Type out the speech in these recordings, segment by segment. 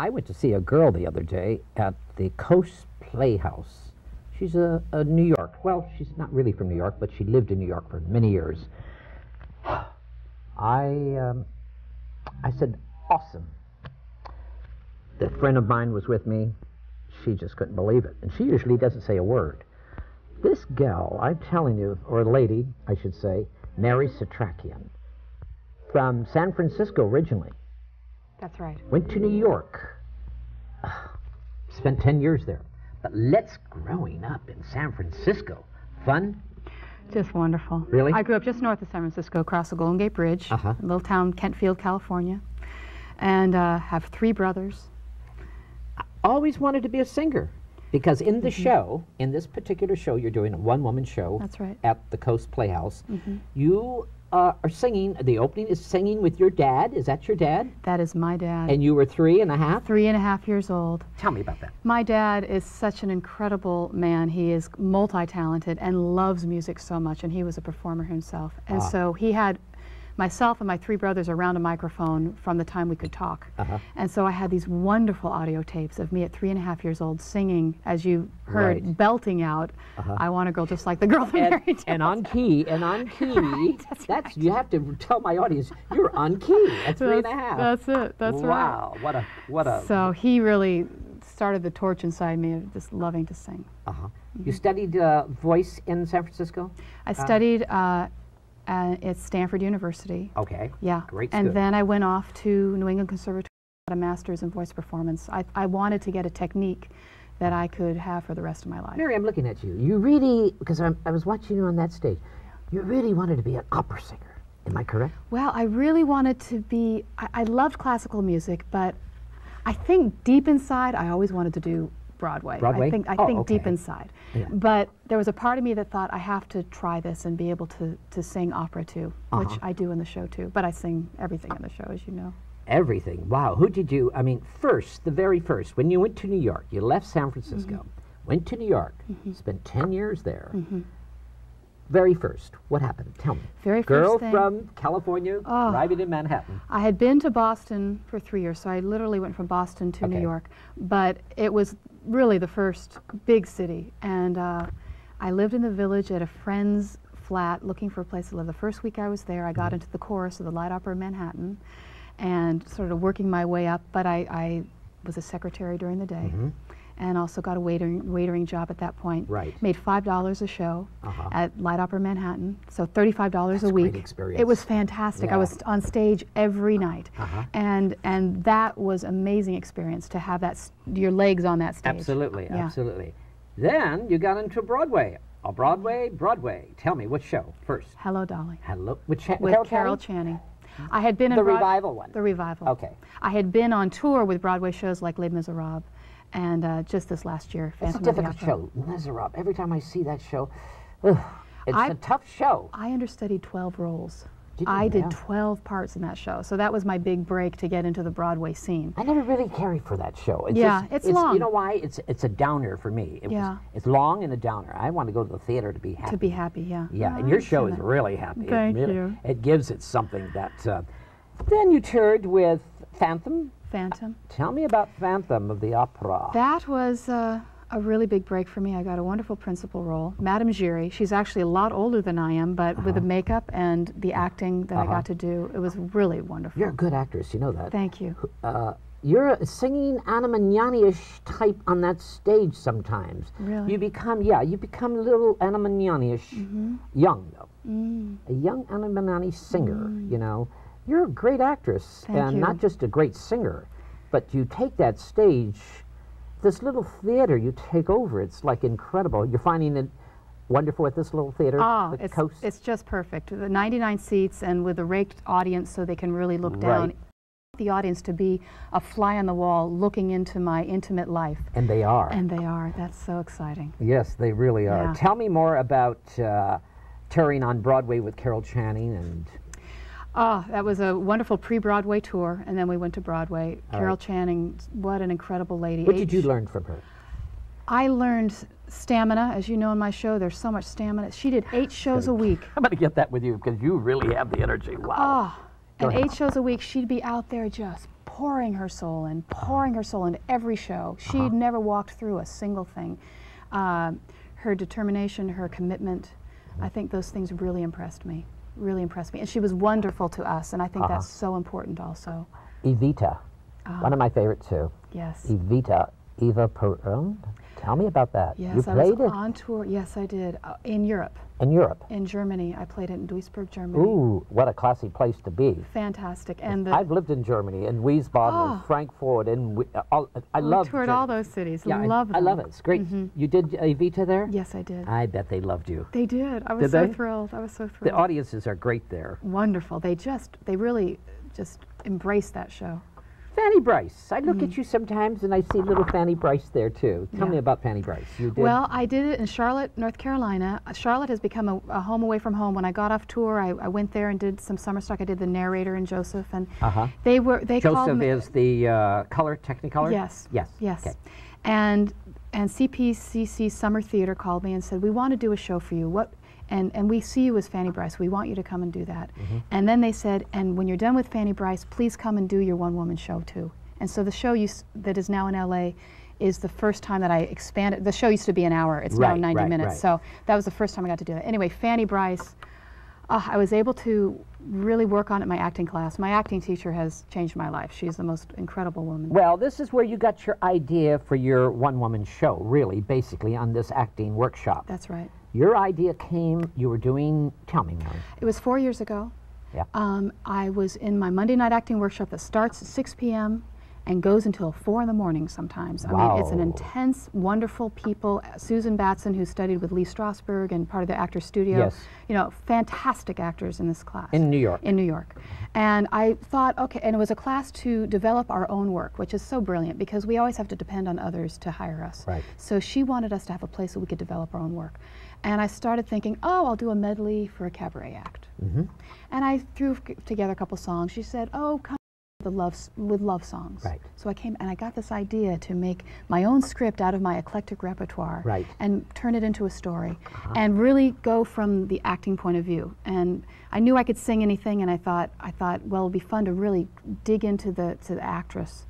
I went to see a girl the other day at the Coast Playhouse. She's a, a New York. Well, she's not really from New York, but she lived in New York for many years. I um, I said, awesome. The friend of mine was with me. She just couldn't believe it, and she usually doesn't say a word. This gal, I'm telling you, or lady, I should say, Mary Setrakian, from San Francisco originally, That's right. went to New York, spent 10 years there. But let's growing up in San Francisco. Fun? Just wonderful. Really? I grew up just north of San Francisco, across the Golden Gate Bridge, Uh-huh. a little town, Kentfield, California, and uh, have three brothers. I Always wanted to be a singer. Because in the show, in this particular show, you're doing a one woman show That's right. at the Coast Playhouse. You uh, are singing, the opening is singing with your dad. Is that your dad? That is my dad. And you were three and a half? Three and a half years old. Tell me about that. My dad is such an incredible man. He is multi-talented and loves music so much, and he was a performer himself. And Ah. so he had myself and my three brothers around a microphone from the time we could talk. Uh-huh. And so I had these wonderful audio tapes of me at three and a half years old singing, as you heard, Right. Belting out, "I want a girl just like the girl from And, married and on key, and on key. that's you have to tell my audience you're on key at three and a That's- half. That's it. That's right. wow, what a what a. So he really started the torch inside me of just loving to sing. uh-huh. You studied uh, voice in San Francisco. I studied uh, at, at Stanford University. Okay. Yeah. Great And then I went off to New England Conservatory, got a master's in voice performance. I, I wanted to get a technique that I could have for the rest of my life. Mary, I'm looking at you. You really, because I was watching you on that stage, you really wanted to be an opera singer. Am I correct? Well, I really wanted to be, I, I loved classical music, but I think deep inside, I always wanted to do Broadway. Broadway? I think, I Oh, think deep inside. Yeah. But there was a part of me that thought I have to try this and be able to, to sing opera too, which Uh-huh. I do in the show too. But I sing everything in the show, as you know. Everything. Wow. Who did you? I mean, first, the very first, when you went to New York, you left San Francisco, Mm-hmm. went to New York, spent 10 years there. Very first, what happened? Tell me. Very first Girl thing- from California, Oh. arriving in Manhattan. I had been to Boston for three years, so I literally went from Boston to New York. But it was really the first big city. And uh, I lived in the village at a friend's flat looking for a place to live. The first week I was there, I Mm-hmm. got into the chorus of the Light Opera in Manhattan and sort of working my way up. But I, I was a secretary during the day. And also got a waitering, waitering job at that point. Right. Made five dollars a show Uh-huh. at Light Opera Manhattan, so thirty-five dollars That's a a great week. experience. It was fantastic. Yeah. I was on stage every night, Uh-huh. and and that was amazing experience to have that your legs on that stage. Absolutely, Yeah. absolutely. Then you got into Broadway. A Broadway, Broadway. Tell me, what show first? Hello, Dolly, Hello, which cha- with Carol, Channing? Channing. I had been in The revival one. The revival. Okay. I had been on tour with Broadway shows like Les Miserables, and uh, just this last year, It's a Phantom of the difficult show. Miserables. Every time I see that show, ugh, it's I- a tough show. I understudied 12 roles. Did you? I did Yeah. 12 parts in that show, so that was my big break to get into the Broadway scene. I never really cared for that show. It's Yeah, just- it's You long. know why? It's it's a downer for me. It was- Yeah. it's long and a downer. I want to go to the theater to be happy. To be happy, yeah. Yeah, Oh, and your show is understand really happy. It Thank really- you. It gives it something that. Uh, then you toured with Phantom. Phantom. Tell me about Phantom of the Opera. That was uh, a really big break for me. I got a wonderful principal role. Madame Giry, she's actually a lot older than I am, but with the makeup and the acting that I Uh-huh. got to do, it was really wonderful. You're a good actress. You know that. Thank you. uh, you're a singing Anna Magnani-ish type on that stage sometimes. Really? You become, yeah, you become a little Anna Magnani-ish, Mm-hmm. young though. Mm. A young Anna Magnani singer, you know. You're a great actress Thank and you. not just a great singer, but you take that stage, this little theater you take over, it's like incredible. You're finding it wonderful at this little theater, Oh, the it's, coast. it's just perfect. The 99 seats and with a raked audience so they can really look down. Right. The audience to be a fly on the wall looking into my intimate life. and they are. And they are. That's so exciting. Yes, they really are. Yeah. Tell me more about uh, touring on Broadway with Carol Channing and Oh, that was a wonderful pre-Broadway tour, and then we went to Broadway. Carol Channing, what an incredible lady. what did you learn from her? I learned stamina, as you know in my show. There's so much stamina. She did eight shows a week. I'm going to get that with you because you really have the energy. Wow. Oh, and ahead. eight shows a week, she'd be out there just pouring her soul in, pouring her soul into every show. She'd Uh-huh. never walked through a single thing. Uh, her determination, her commitment, Mm-hmm. I think those things really impressed me. Really impressed me. And she was wonderful to us, and I think Uh-huh. that's so important also. Evita, one of my favorites too. Yes. Evita, Eva Peron. Tell me about that. Yes, you I was it on tour. Yes, I did. Uh, in Europe, in Europe. in Germany. I played it in Duisburg, Germany. Ooh, what a classy place to be. Fantastic. And the, I've lived in Germany, in Wiesbaden, Oh. and Frankfurt, and uh, all, I love. toured all those cities. Yeah, I- love I, them. love it. It's great. You did Evita there? Yes, I did. I bet they loved you. they did. I was Did so they? thrilled. I was so thrilled. The audiences are great there. Wonderful. They just, they really just embraced that show. Fanny Brice. I look at you sometimes and I see little Fanny Brice there too. Tell. Yeah. me about Fanny Brice. You did. Well, I did it in Charlotte, North Carolina. Uh, Charlotte has become a, a home away from home. When I got off tour, I, I went there and did some summer stock. I did the narrator and Joseph, and Uh-huh. they were they called Joseph is the uh, color, Technicolor? Yes. Yes. Yes. Okay. And and CPCC Summer Theater called me and said, "We want to do a show for you. What?" And and we see you as Fanny Brice. We want you to come and do that. Mm-hmm. And then they said, "And when you're done with Fanny Brice, please come and do your one-woman show too." And so the show you, that is now in LA is the first time that I expanded. The show used to be an hour. It's now 90 right, minutes. right. So that was the first time I got to do it. Anyway, Fanny Brice. Uh, I was able to really work on it in my acting class. My acting teacher has changed my life. She's the most incredible woman. Well, this is where you got your idea for your one woman show, really, basically, on this acting workshop. That's right. Your idea came, you were doing, tell me, Mary. It was four years ago. Yeah. Um, I was in my Monday night acting workshop that starts at 6 p.m. and goes until 4 in the morning sometimes. I mean, it's an intense, wonderful people. Susan Batson, who studied with Lee Strasberg and part of the Actors Studio. Yes. You know, fantastic actors in this class. In New York. In New York. And I thought, okay, and it was a class to develop our own work, which is so brilliant because we always have to depend on others to hire us. Right. So she wanted us to have a place that we could develop our own work. And I started thinking, oh, I'll do a medley for a cabaret act. Mm-hmm. And I threw together a couple songs. She said, oh, come with love, with love songs. Right. So I came and I got this idea to make my own script out of my eclectic repertoire Right. and turn it into a story and really go from the acting point of view. And I knew I could sing anything and I thought I thought well it'd be fun to really dig into the to the actress.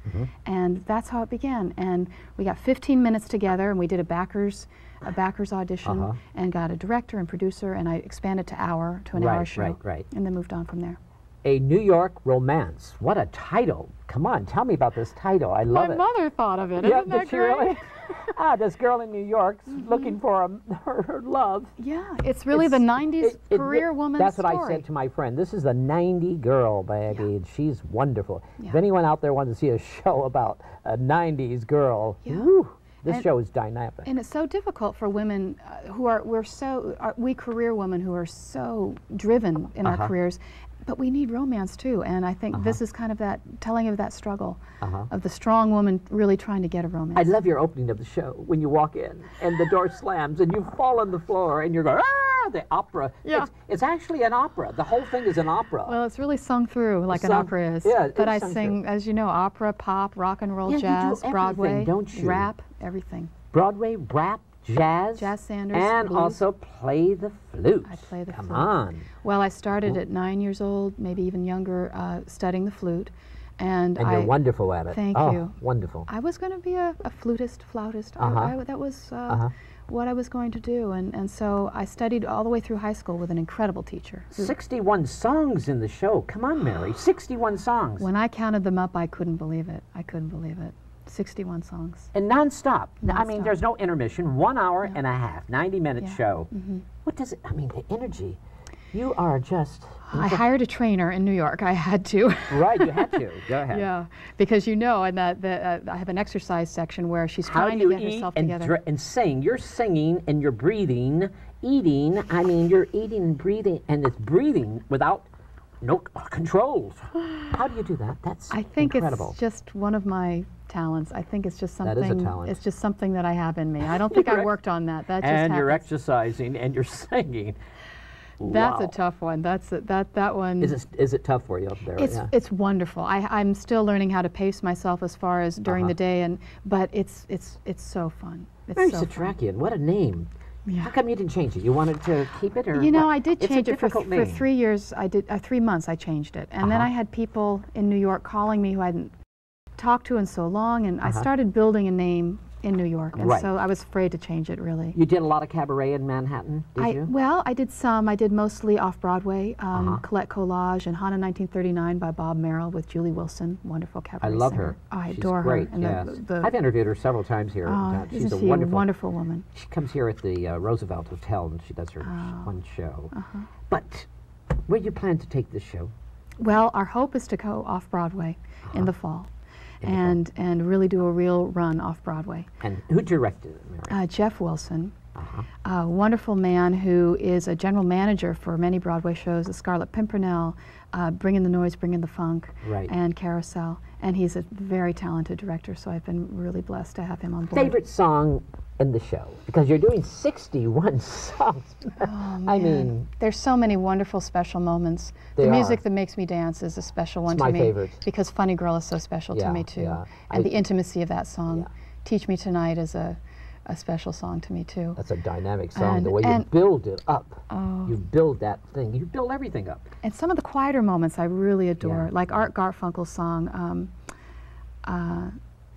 And that's how it began. And we got 15 minutes together and we did a backers a backers audition Uh-huh. and got a director and producer and I expanded to hour to an Right, hour show. right, right. And then moved on from there. A New York Romance. What a title. Come on, tell me about this title. I love my it. My mother thought of it. yeah, Isn't that did she great? Really? ah, this girl in New York looking for a, her, her love. Yeah, it's really It's- the 90s it- it- career woman That's story. what I said to my friend. This is the 90 girl, baby, and she's wonderful. If anyone out there wants to see a show about a 90s girl, Yeah. whew, this And- show is dynamic. And it's so difficult for women uh, who are we're so are, we career women who are so driven in Uh-huh. our careers, but we need romance too. And I think this is kind of that telling of that struggle Uh-huh. of the strong woman really trying to get a romance. I love your opening of the show when you walk in and the door slams and you fall on the floor and you're going, ah, the opera. Yeah. It's, it's actually an opera. The whole thing is an opera. well, it's really sung through like an opera is. yeah, but I sung sing, as you know, opera, pop, rock and roll, Yeah, jazz, Broadway, don't you? rap, everything. Broadway, rap, jazz. Jazz Sanders, And blues. also play the flute. I play the Come flute. on. Well, I started at nine years old, maybe even younger, uh, studying the flute, and, And I you're wonderful at it. Thank oh, you. Wonderful. I was going to be a, a flutist, flautist. Uh-huh. I, that was uh, Uh-huh. what I was going to do, and, and so I studied all the way through high school with an incredible teacher. 61 songs in the show. Come on, Mary. 61 songs. When I counted them up, I couldn't believe it. I couldn't believe it. 61 songs. and nonstop. I mean, there's no intermission. One hour and a half, 90 minute Yeah. Mm-hmm. show. What does it, I mean, the energy. You are just, I hired a trainer in New York. I had to. right, you had to. Go ahead. yeah, because you know, and that the, uh, I have an exercise section where she's How trying to get herself and, together. dr- and sing? You're singing and you're breathing, eating. I mean, you're eating and breathing, and it's breathing without no controls. How do you do that? That's I think incredible. it's just one of my talents. I think it's just something. is a talent. It's just something that I have in me. I don't think I worked on that. That just and you're exercising and you're singing. That's Wow. a tough one. That's a, that that one. Is it, is it tough for you up there? it's yeah. it's wonderful. I I'm still learning how to pace myself as far as during Uh-huh. the day, and but it's it's it's so fun. It's Mary so. Setrakian, what a name. Yeah. How come you didn't change it? You wanted to keep it, or You know, what? I did change it for, for three years. I did uh, three months. I changed it, and then Uh-huh. I had people in New York calling me who hadn't talked to in so long, and I Uh-huh. started building a name in New York, and Right. so I was afraid to change it really. You did a lot of cabaret in Manhattan, did I, you? Well, I did some. I did mostly off Broadway. Um, Uh-huh. Colette Collage and Hannah 1939 by Bob Merrill with Julie Wilson, wonderful cabaret. I love singer. her. Oh, I She's adore great, her. And yes. the, the, I've interviewed her several times here. oh, and, uh, she's isn't a she wonderful, a wonderful woman? She comes here at the uh, Roosevelt Hotel and she does her Oh. one show. Uh-huh. But where do you plan to take this show? Well, our hope is to go off Broadway in the fall, In and and really do a real run off Broadway. And who directed it, Uh, Jeff Wilson, Uh-huh. a wonderful man who is a general manager for many Broadway shows, The Scarlet Pimpernel, uh, Bringing the Noise, Bringing the Funk, Right. and Carousel. And he's a very talented director, so I've been really blessed to have him on board. Favorite song in the show? Because you're doing 61 songs. I Oh, Man, mean, there's so many wonderful special moments. The music are. that makes me dance is a special one It's to my me favorite. because Funny Girl is so special Yeah, to me too, yeah. and I- the intimacy of that song. Yeah. Teach Me Tonight is a, a special song to me too. that's a dynamic song. the And- way you build it up. Oh. You build that thing. You build everything up. And some of the quieter moments I really adore, Yeah. like Art Garfunkel's song. Um, uh,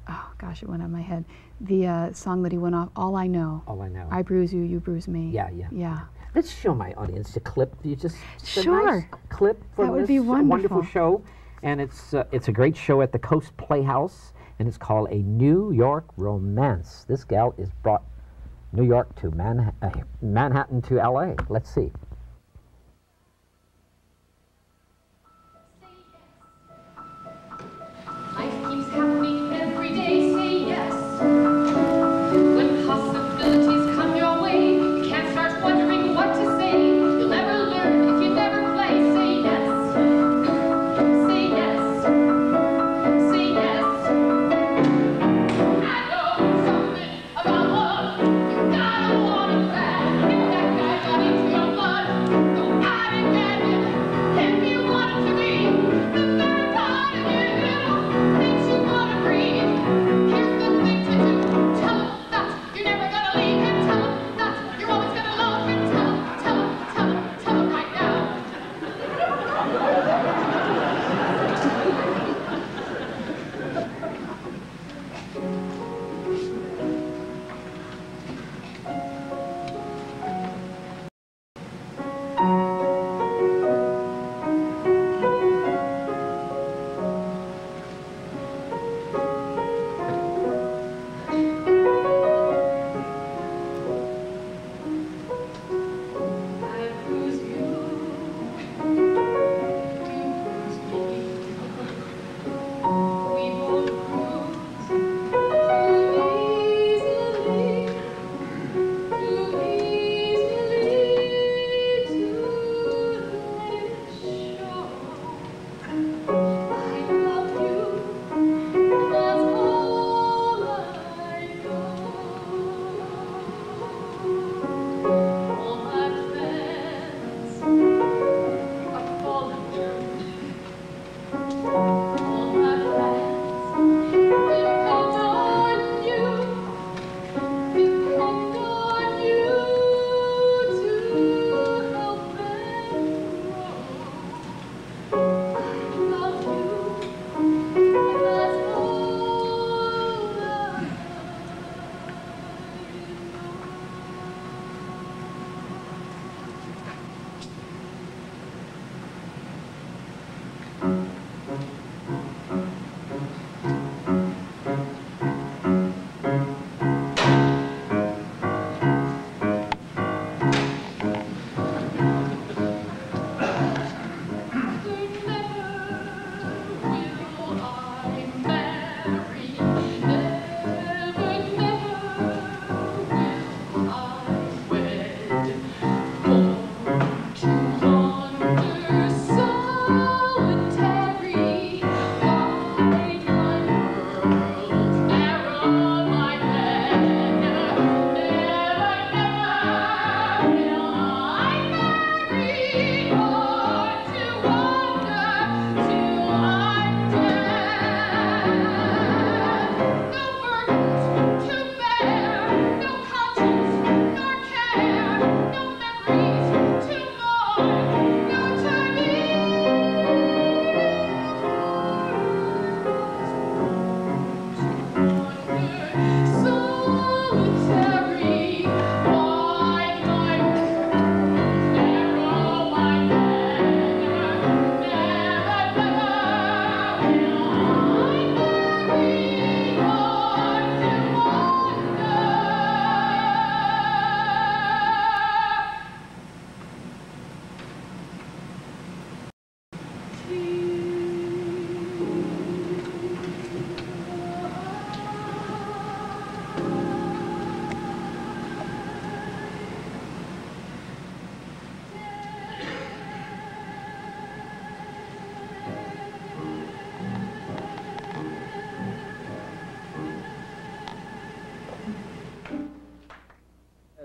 oh gosh, it went out of my head. The uh, song that he went off, "All I Know." All I know. I bruise you, you bruise me. Yeah, yeah. Yeah. Let's show my audience a clip. You just Sure. nice clip from That would this be wonderful wonderful. show, and it's uh, it's a great show at the Coast Playhouse, and it's called A New York Romance. This gal is brought New York to Manha- uh, Manhattan to L.A. Let's see.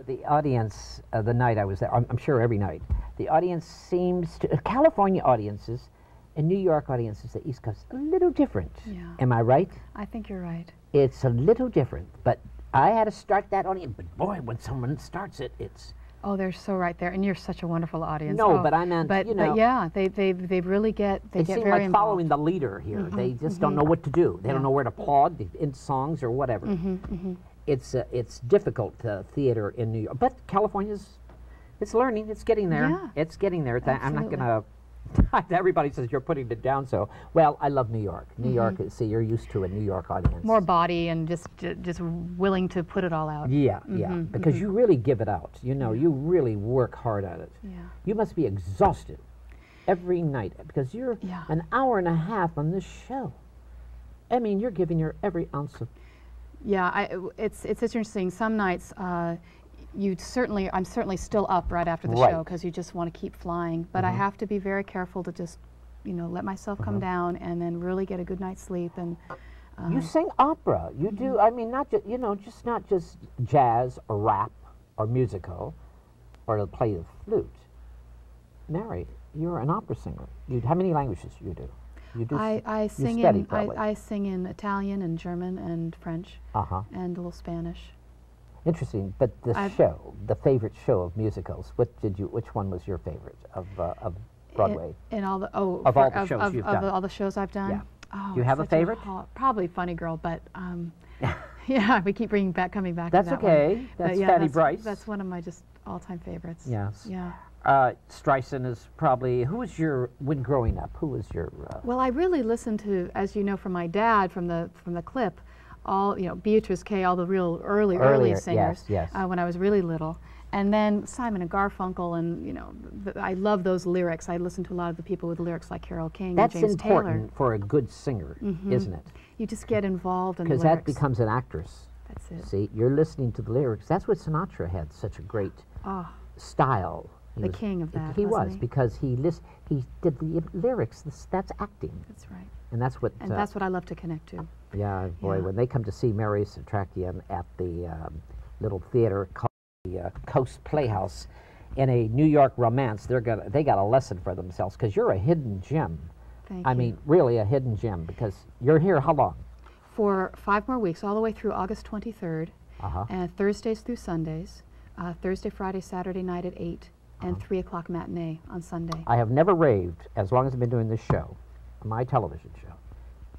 The audience uh, the night I was there, I'm, I'm sure every night, the audience seems to, uh, California audiences and New York audiences, the East Coast, a little different. Yeah. Am I right? I think you're right. It's a little different, but I had to start that audience. But boy, when someone starts it, it's Oh, they're so right there, and you're such a wonderful audience. No, Oh, but I meant, but, you but know- yeah, they they they really get they, they get seem very like involved. Mm-hmm, following the leader here. They just don't know what to do. They don't know where to applaud in songs or whatever. Mm-hmm, It's uh, it's difficult uh, theater in New York, but California's it's learning. It's getting there. Yeah. It's getting there. Th- I'm not gonna. Everybody says you're putting it down. So well, I love New York. New York. See, you're used to a New York audience. Mm-hmm. more body and just ju- just willing to put it all out. Yeah, yeah. Mm-hmm, Because you really give it out. You know, you really work hard at it. Yeah. You must be exhausted every night because you're Yeah. an hour and a half on this show. I mean, you're giving your every ounce of. Yeah, I, it's it's interesting. Some nights, uh, you certainly, I'm certainly still up right after the show Right. Mm-hmm. because you just want to keep flying. But I have to be very careful to just, you know, let myself come down and then really get a good night's sleep. And Uh-huh. you sing opera. You Mm-hmm. do. I mean, not just you know, just not just jazz or rap or musical, or to play the flute. Mary, you're an opera singer. You, how many languages you do? You do. I, I sing study in I, probably. I sing in Italian and German and French uh huh. and a little Spanish. Interesting. But the I've- show, the favorite show of musicals. What did you? Which one was your favorite of uh, of Broadway? In, in all the oh Of for- all the of, shows of, you've of done. all the shows I've done. Yeah. Oh, Do you have a favorite? ho- probably Funny Girl, but um, yeah, we keep bringing back coming back. That's to that one. okay. But That's yeah, Fatty that's, Brice. That's one of my just all-time favorites. Yes. Yeah. Uh, Streisand is probably who was your when growing up? Who was your? Uh, Well, I really listened to, as you know from my dad, from the from the clip, all you know, Beatrice Kay, all the real early Earlier, early singers. yes. Uh, when I was really little, and then Simon and Garfunkel, and you know, th- I love those lyrics. I listened to a lot of the people with lyrics like Carole King that's and James Taylor. That's important for a good singer, isn't it? You just get involved in Because that becomes an actress. That's it. See, you're listening to the lyrics. That's what Sinatra had such a great Oh, style. He The was- king of that, He was he? because he lis- he did the lyrics. This, that's acting, that's right. and that's what. And uh, that's what I love to connect to. Yeah, boy, Yeah. when they come to see Mary Setrakian at the um, little theater called the uh, Coast Playhouse in a New York romance, they're gonna they got a lesson for themselves because you're a hidden gem. Thank I you. mean, really a hidden gem because you're here how long? for five more weeks, all the way through August 23rd, Uh-huh. and Thursdays through Sundays, uh, Thursday, Friday, Saturday night at 8, Uh-huh. And 3 o'clock matinee on Sunday. I have never raved as long as I've been doing this show, my television show.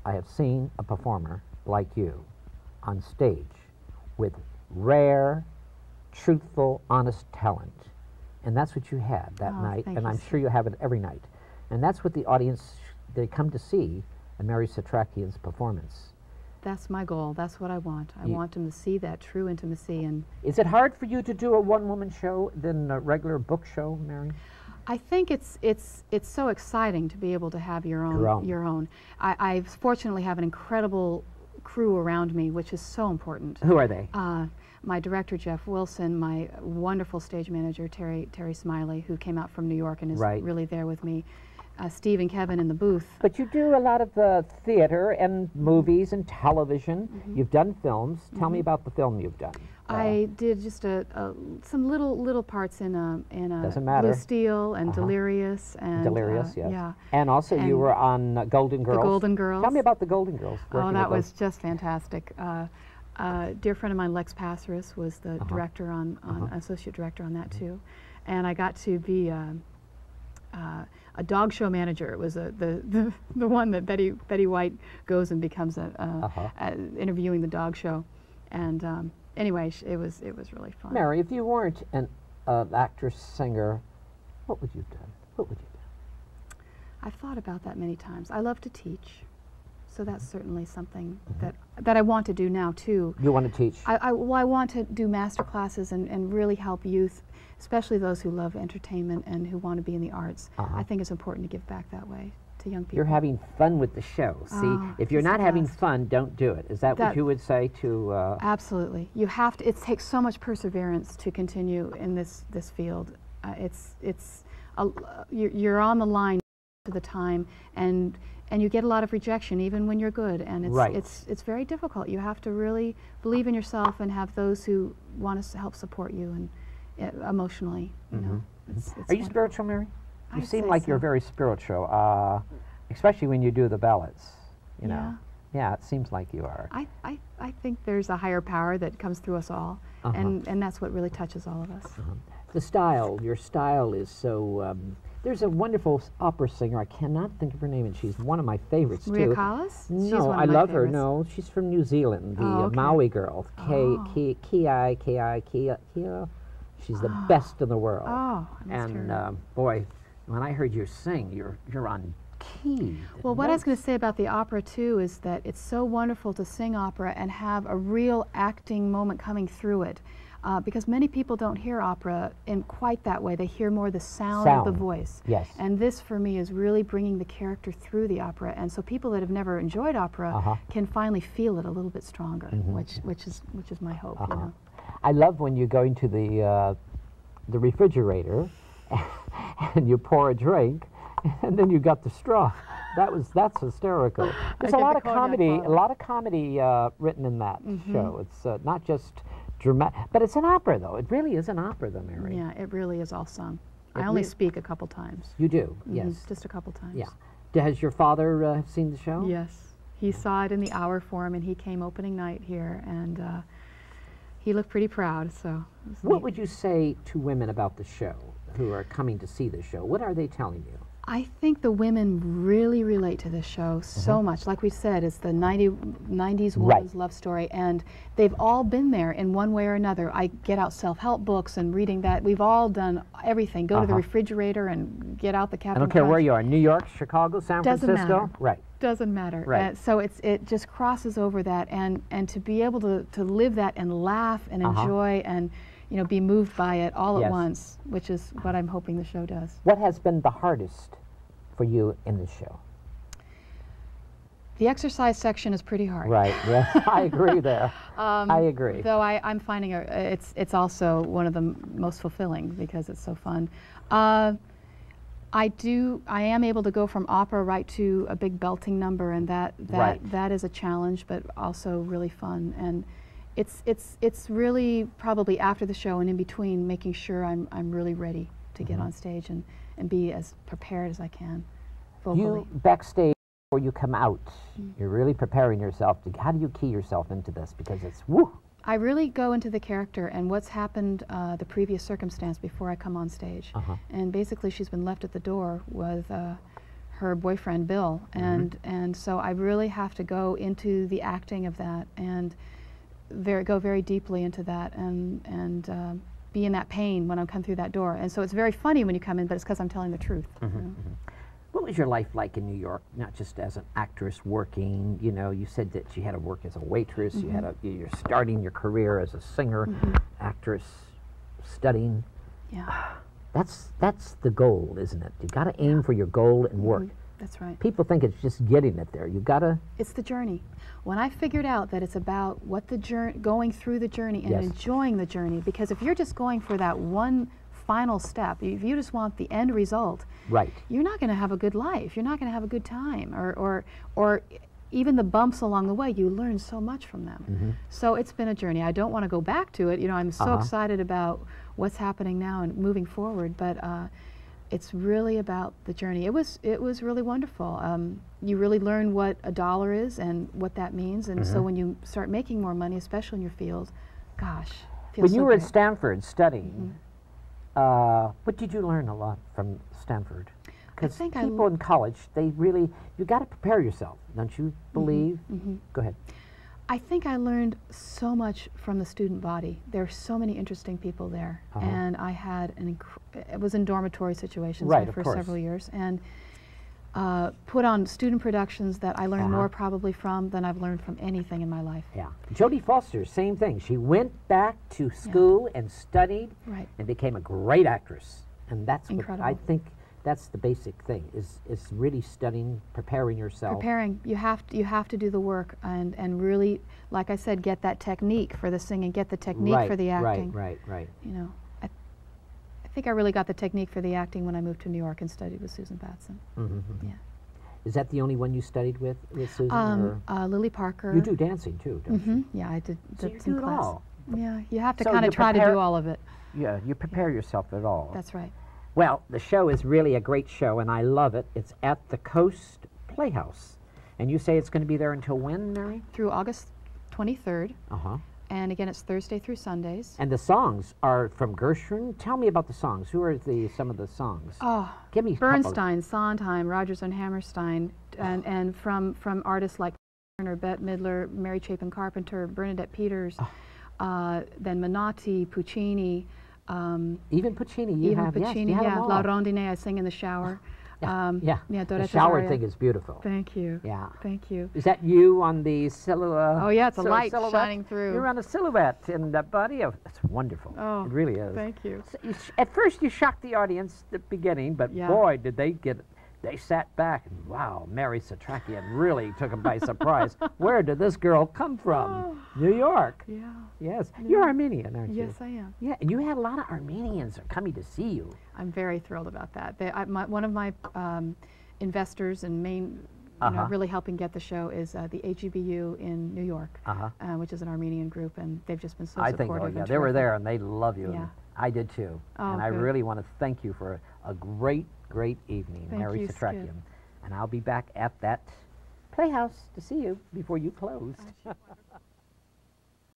I have seen a performer like you on stage with rare, truthful, honest talent. And that's what you had that Oh, night, and I'm sir. sure you have it every night. And that's what the audience they come to see in Mary Setrakian's performance. That's my goal. That's what I want. I You- want them to see that true intimacy. And Is it hard for you to do a one-woman show than a regular book show, Mary? I think it's it's it's so exciting to be able to have your own Your own. own. I, I fortunately have an incredible crew around me, which is so important. Who are they? Uh, my director Jeff Wilson, my wonderful stage manager Terry Terry Smiley, who came out from New York and is Right. really there with me. Uh, Steve and Kevin in the booth. But you do a lot of uh, theater and movies and television. Mm-hmm. You've done films. Tell me about the film you've done. Uh, I did just a, a some little little parts in a in a Doesn't matter. Blue Steel and Uh-huh. Delirious and Delirious, uh, yes. yeah. And also, you were on uh, Golden Girls. The Golden Girls. Tell me about the Golden Girls. Oh, that was just fantastic. Uh, uh, dear friend of mine, Lex Passaris, was the Uh-huh. director on, on associate director on that too, and I got to be uh, uh, a dog show manager. It was a, the, the the one that Betty Betty White goes and becomes a, Uh-huh. a interviewing the dog show, and um, anyway, it was it was really fun. Mary, if you weren't an uh, actress, singer, what would you have done? What would you do? I've thought about that many times. I love to teach, so that's certainly something Mm-hmm. that that I want to do now too. You want to teach? I, I, well, I want to do master classes and, and really help youth, especially those who love entertainment and who want to be in the arts. Uh-huh. I think it's important to give back that way to young people. You're having fun with the show. See, Oh, if you're not having best. fun, don't do it. Is that, what you would say to? Uh, Absolutely, you have to. It takes so much perseverance to continue in this this field. Uh, it's it's a, you're, you're on the line to the time, and and you get a lot of rejection even when you're good and it's Right. it's it's very difficult you have to really believe in yourself and have those who want to help support you and uh, emotionally you know it's, it's Mm-hmm. Are you spiritual, Mary? You I'd seem like you're very spiritual, uh, especially when you do the ballads. You know. Yeah, it seems like you are. I, I, I think there's a higher power that comes through us all Uh-huh. and, and that's what really touches all of us The style, your style is so. Um, there's a wonderful opera singer. I cannot think of her name, and she's one of my favorites Maria too. Callas? She's No, I love her. No, she's from New Zealand, the Oh, uh, okay. Maori girl. K Oh. Ki Ki Ki Ki Kia. She's the best in the world. Oh, and um, boy, when I heard you sing, you're you're on key. Well, what I was going to say about the opera too is that it's so wonderful to sing opera and have a real acting moment coming through it. Uh, because many people don't hear opera in quite that way. They hear more the sound, of the voice. Yes. And this, for me, is really bringing the character through the opera. And so people that have never enjoyed opera Uh-huh. can finally feel it a little bit stronger, which, which, is, which is my hope. You know? I love when you go into the uh, the refrigerator and you pour a drink, and then you got the straw. That was that's hysterical. There's a lot the of comedy, a lot of comedy uh, written in that Mm-hmm. show. It's uh, not just dramatic, but it's an opera though. It really is an opera, though, Mary. Yeah, it really is all sung. It I only speak a couple times. You do, Mhm, yes, Just a couple times. yeah. D- Has your father uh, seen the show? Yes, he saw it in the hour form, and he came opening night here, and uh, he looked pretty proud. So, What neat. would you say to women about the show who are coming to see the show? What are they telling you? I think the women really relate to this show so much. Like we said, it's the 90, 90s Right. love story, and they've all been there in one way or another. I get out self-help books and reading that. We've all done everything. Go to the Uh-huh. refrigerator and get out the I don't care where you are, New York, Chicago, San Doesn't Francisco? matter. Right. doesn't matter. Right. Uh, so it's it just crosses over that, and and to be able to to live that and laugh and Uh-huh. enjoy and you know be moved by it all Yes. at once, which is what I'm hoping the show does. What has been the hardest for you in the show? The exercise section is pretty hard. Right. Yes, I agree there. Um, I agree. Though I, I'm finding a, it's it's also one of the m- most fulfilling because it's so fun. Uh, I do. I am able to go from opera right to a big belting number, and that that Right. that is a challenge, but also really fun. And it's it's it's really probably after the show and in between, making sure I'm I'm really ready to Mm-hmm. get on stage and and be as prepared as I can vocally. You backstage before you come out, Mm. you're really preparing yourself to. How do you key yourself into this? Because it's woo. I really go into the character and what's happened uh, the previous circumstance before I come on stage. Uh-huh. And basically, she's been left at the door with uh, her boyfriend Bill, and and so I really have to go into the acting of that and very go very deeply into that and and uh, be in that pain when I come through that door. And so it's very funny when you come in, but it's because I'm telling the truth. Mm-hmm, you know. Mm-hmm. What was your life like in New York? Not just as an actress working. You know, you said that you had to work as a waitress. You had mm-hmm. a. You're starting your career as a singer, actress, studying. Yeah, That's that's the goal, isn't it? You've got to aim for your goal and work. That's right. People think it's just getting it there. You got to. It's the journey. When I figured out that it's about what the journey, going through the journey and Yes. enjoying the journey, because if you're just going for that one final step, if you just want the end result, Right. you're not going to have a good life. You're not going to have a good time, or or or even the bumps along the way. You learn so much from them. So it's been a journey. I don't want to go back to it. You know, I'm so Uh-huh. excited about what's happening now and moving forward, but. Uh, it's really about the journey. It was it was really wonderful. Um, you really learn what a dollar is and what that means, and Mm-hmm. so when you start making more money, especially in your field, gosh, feels When so you were at. Stanford studying, uh, what did you learn a lot from Stanford? Because people in college, they really, you got to prepare yourself, don't you believe? Go ahead. I think I learned so much from the student body. There are so many interesting people there, Uh-huh. and I had an. It was in dormitory situations Right, first several years, and uh, put on student productions that I learned Uh-huh. more probably from than I've learned from anything in my life. Yeah. Jodie Foster, same thing. She went back to school and studied Right. and became a great actress. And that's what I think that's the basic thing is is really studying, preparing yourself. preparing you have to you have to do the work and and really like i said get that technique for the singing get the technique right, for the acting Right, right, right. you know I, I think i really got the technique for the acting when i moved to new york and studied with susan batson Mhm. yeah Is that the only one you studied with, with Susan? Um, or? uh, Lily Parker. You do dancing too, don't hmm Yeah, I did, So you some do it all. Yeah, you have to So kind of try to do all of it. Yeah, you prepare yourself at all. That's right. Well, the show is really a great show, and I love it. It's at the Coast Playhouse. And you say it's going to be there until when, Mary? Through August 23rd, Uh huh. and again, it's Thursday through Sundays. And the songs are from Gershwin. Tell me about the songs. Who are the some of the songs? Oh, Give me. Bernstein, Sondheim, Rodgers and Hammerstein, and, and from, from artists like Turner, Bette Midler, Mary Chapin Carpenter, Bernadette Peters, uh, then Menotti, Puccini, um, Even Puccini. You even have yes, Puccini, you have yeah. La Rondine, I sing in the shower. Yeah, um, yeah. yeah, the shower Zaria. thing is beautiful. Thank you. Yeah. Thank you. Is that you on the silhouette? Oh, yeah, it's a light shining through. You're on a silhouette in the body of. It's wonderful. Oh, it really is. Thank you. So At first, you shocked the audience at the beginning, but Yeah. boy, did they get. They sat back and wow, Mary Setrakian really took them by surprise. Where did this girl come from? New York. Yeah. Yes, you're Armenian, aren't you? Yes, I am. Yeah, and you had a lot of Armenians coming to see you. I'm very thrilled about that. They, I, my, one of my um, investors and main, you know, Uh-huh. really helping get the show is uh, the AGBU in New York, Uh-huh. uh, which is an Armenian group, and they've just been so I think, supportive. oh yeah, they were there and they love you. Yeah. I did too. Oh, and I really want to thank you for a great, great evening, Thank Mary. Setrakian. And I'll be back at that playhouse to see you before you close.